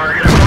target.